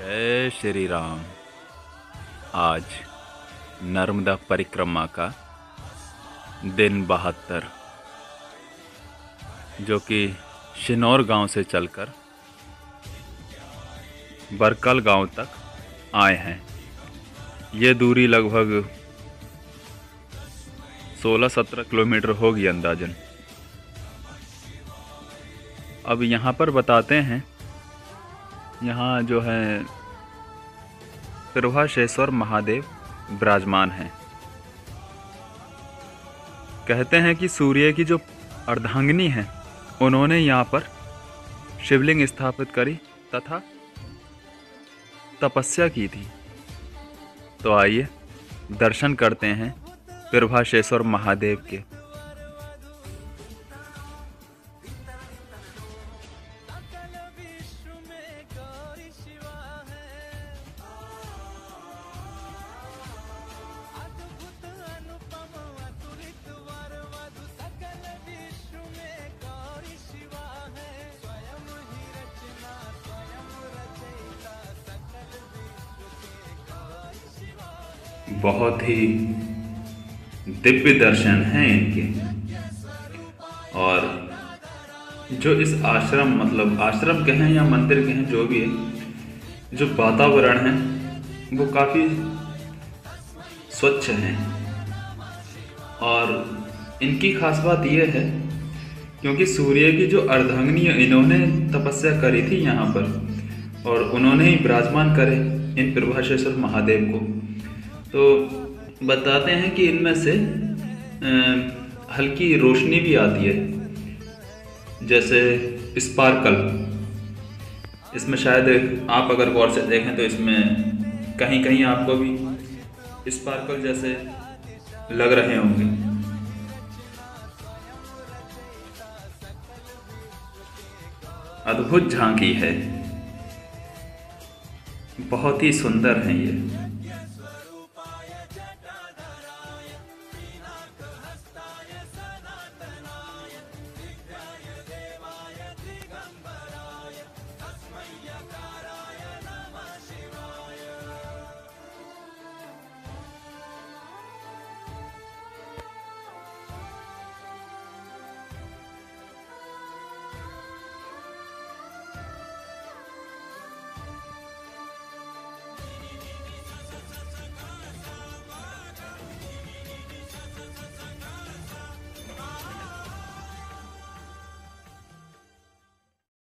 जय श्री राम। आज नर्मदा परिक्रमा का दिन बहत्तर, जो कि शिनौर गाँव से चलकर बरकल गाँव तक आए हैं। ये दूरी लगभग 16-17 किलोमीटर होगी अंदाजन। अब यहाँ पर बताते हैं, यहाँ जो है प्रभाशेश्वर महादेव विराजमान हैं। कहते हैं कि सूर्य की जो अर्धांगिनी है, उन्होंने यहाँ पर शिवलिंग स्थापित करी तथा तपस्या की थी। तो आइए दर्शन करते हैं प्रभाशेश्वर महादेव के बहुत ही दिव्य दर्शन हैं इनके। और जो इस आश्रम मतलब आश्रम कहें या मंदिर कहें, जो भी है, जो वातावरण है, वो काफ़ी स्वच्छ हैं। और इनकी खास बात यह है, क्योंकि सूर्य की जो अर्धांगिनी इन्होंने तपस्या करी थी यहाँ पर, और उन्होंने ही विराजमान करे इन प्रभाशेश्वर महादेव को। तो बताते हैं कि इनमें से हल्की रोशनी भी आती है, जैसे स्पार्कल। इसमें शायद आप अगर गौर से देखें तो इसमें कहीं कहीं आपको भी स्पार्कल जैसे लग रहे होंगे। अद्भुत झांकी है। बहुत ही सुंदर है ये।